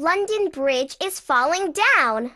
London Bridge is falling down.